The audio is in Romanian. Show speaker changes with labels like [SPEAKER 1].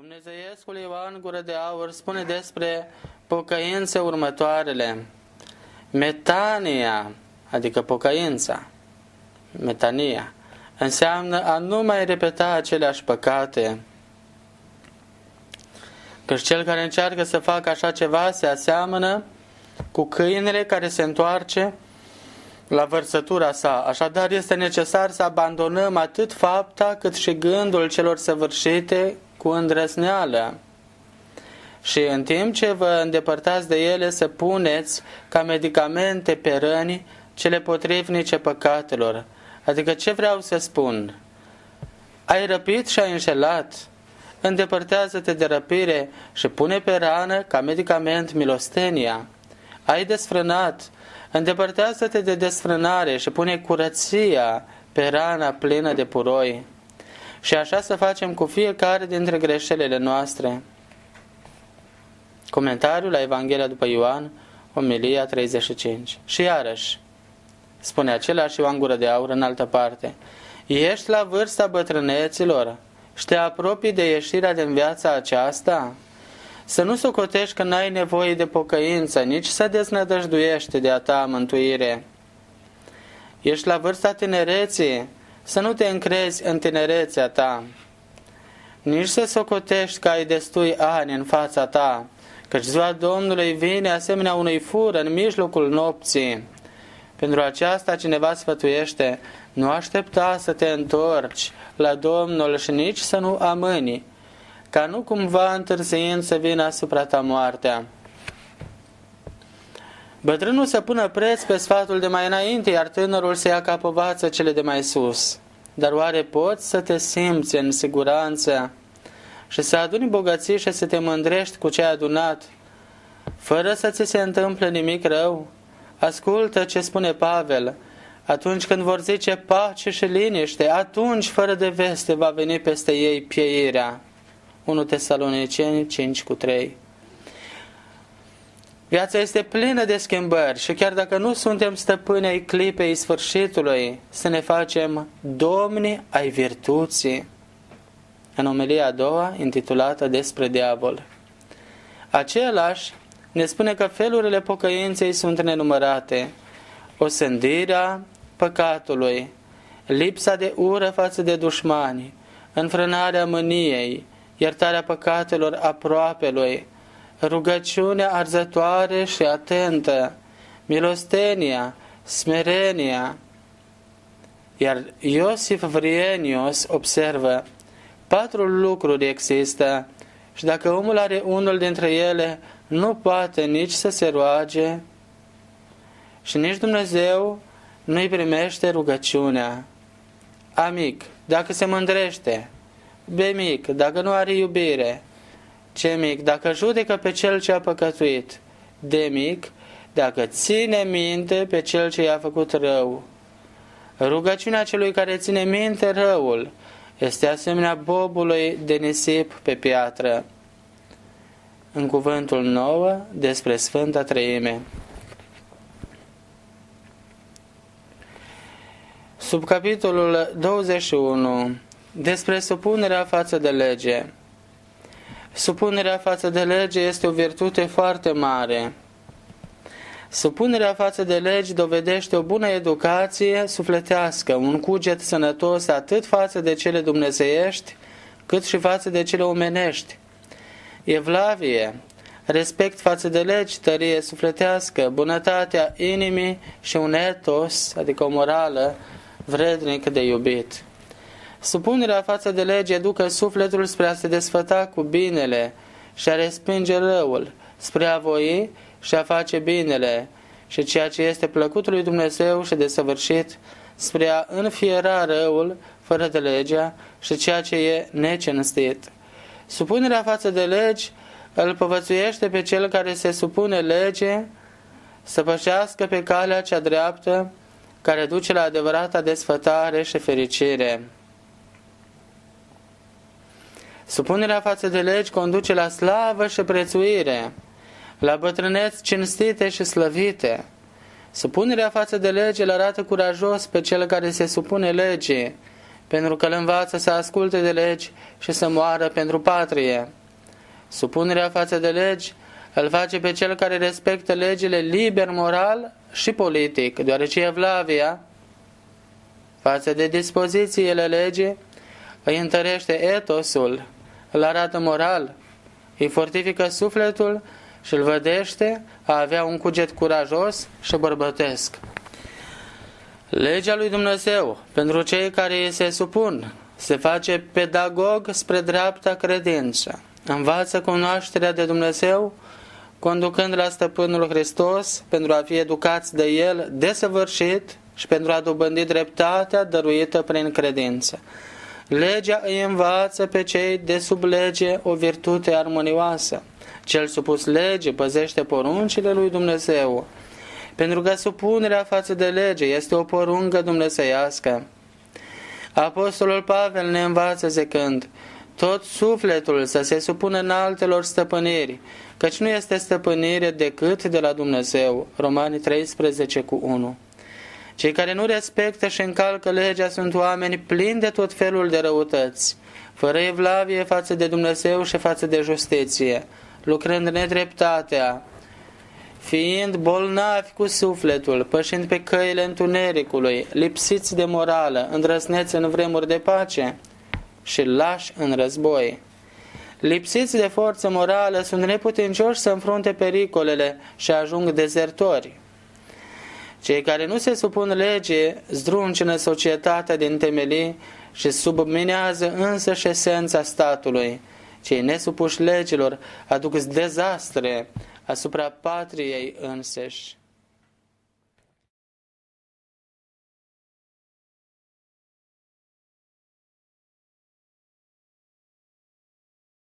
[SPEAKER 1] Dumnezeiescul Ioan Gură de Aur spune despre pocăință următoarele. Metania, adică pocăința, metania, înseamnă a nu mai repeta aceleași păcate. Căci cel care încearcă să facă așa ceva se aseamănă cu câinele care se întoarce la vărsătura sa. Așadar este necesar să abandonăm atât fapta cât și gândul celor săvârșite cu îndrăzneală. Și în timp ce vă îndepărtați de ele să puneți ca medicamente pe răni cele potrivnice păcatelor. Adică ce vreau să spun? Ai răpit și ai înșelat. Îndepărtează-te de răpire și pune pe rană ca medicament milostenia. Ai desfrânat. Îndepărtează-te de desfrânare și pune curăția pe rana plină de puroi. Și așa să facem cu fiecare dintre greșelile noastre. Comentariul la Evanghelia după Ioan, Omilia 35. Și iarăși, spune același Ioan Gură de Aur în altă parte, Ești la vârsta bătrâneților și te apropii de ieșirea din viața aceasta? Să nu socotești că n-ai nevoie de pocăință, nici să deznădăjduiești de a ta mântuire. Ești la vârsta tinereții, să nu te încrezi în tinerețea ta, nici să socotești că ai destui ani în fața ta, căci ziua Domnului vine asemenea unui fur în mijlocul nopții. Pentru aceasta cineva sfătuiește, nu aștepta să te întorci la Domnul și nici să nu amâni, ca nu cumva întârziind să vină asupra ta moartea. Bătrânul să pună preț pe sfatul de mai înainte, iar tânărul să ia ca povață cele de mai sus. Dar oare poți să te simți în siguranță și să aduni bogății și să te mândrești cu ce ai adunat, fără să ți se întâmple nimic rău? Ascultă ce spune Pavel. Atunci când vor zice pace și liniște, atunci fără de veste va veni peste ei pieirea. 1 Tesaloniceni 5 cu 3 Viața este plină de schimbări și chiar dacă nu suntem stăpâni ai clipei sfârșitului, să ne facem domni ai virtuții. În omelia a doua, intitulată Despre diavol. Același ne spune că felurile pocăinței sunt nenumărate. Osândirea păcatului, lipsa de ură față de dușmani, înfrânarea mâniei, iertarea păcatelor aproapelui, rugăciunea arzătoare și atentă, milostenia, smerenia. Iar Iosif Vrienios observă, patru lucruri există și dacă omul are unul dintre ele, nu poate nici să se roage și nici Dumnezeu nu-i primește rugăciunea. Amic, dacă se mândrește, mic, dacă nu are iubire, ce mic, dacă judecă pe cel ce a păcătuit, de mic, dacă ține minte pe cel ce i-a făcut rău. Rugăciunea celui care ține minte răul este asemenea bobului de nisip pe piatră. În cuvântul nou despre Sfânta Treime. Sub capitolul 21 despre supunerea față de lege. Supunerea față de lege este o virtute foarte mare. Supunerea față de legi dovedește o bună educație sufletească, un cuget sănătos atât față de cele dumnezeiești, cât și față de cele omenești. Evlavie, respect față de legi, tărie sufletească, bunătatea inimii și un etos, adică o morală, vrednic de iubit. Supunerea față de lege educă sufletul spre a se desfăta cu binele și a respinge răul, spre a voi și a face binele și ceea ce este plăcutul lui Dumnezeu și desăvârșit, spre a înfiera răul fără de legea și ceea ce e necenstit. Supunerea față de legi îl povățuiește pe cel care se supune lege să pășească pe calea cea dreaptă care duce la adevărata desfătare și fericire. Supunerea față de legi conduce la slavă și prețuire, la bătrâneți cinstite și slăvite. Supunerea față de lege îl arată curajos pe cel care se supune legii, pentru că îl învață să asculte de legi și să moară pentru patrie. Supunerea față de legi îl face pe cel care respectă legile liber moral și politic, deoarece Evlavia, față de dispozițiile legii, îi întărește etosul, îl arată moral, îi fortifică sufletul și îl vădește a avea un cuget curajos și bărbătesc. Legea lui Dumnezeu, pentru cei care îi se supun, se face pedagog spre dreapta credință. Învață cunoașterea de Dumnezeu, conducând la Stăpânul Hristos pentru a fi educați de El desăvârșit și pentru a dobândi dreptatea dăruită prin credință. Legea îi învață pe cei de sub lege o virtute armonioasă. Cel supus lege păzește poruncile lui Dumnezeu, pentru că supunerea față de lege este o poruncă dumnezeiască. Apostolul Pavel ne învață zicând, tot sufletul să se supună în altelor stăpâniri, căci nu este stăpânire decât de la Dumnezeu. Romani 13 cu 1 cei care nu respectă și încalcă legea sunt oameni plini de tot felul de răutăți, fără evlavie față de Dumnezeu și față de justiție, lucrând nedreptatea, fiind bolnavi cu sufletul, pășind pe căile întunericului, lipsiți de morală, îndrăsneți în vremuri de pace și lași în război. Lipsiți de forță morală, sunt neputincioși să înfrunte pericolele și ajung dezertori. Cei care nu se supun legii zdruncină societatea din temelii și subminează însă și esența statului. Cei nesupuși legilor aduc dezastre asupra patriei înseși.